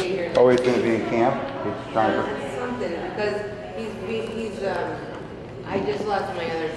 stay here. Oh, he's gonna be in camp? He's trying to... Something, because he's, he's, um, I just lost my other.